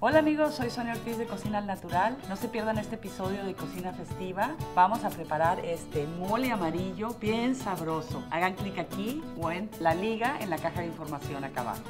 Hola amigos, soy Sonia Ortiz de Cocina Natural. No se pierdan este episodio de Cocina Festiva. Vamos a preparar este mole amarillo bien sabroso. Hagan clic aquí o en la liga en la caja de información acá abajo.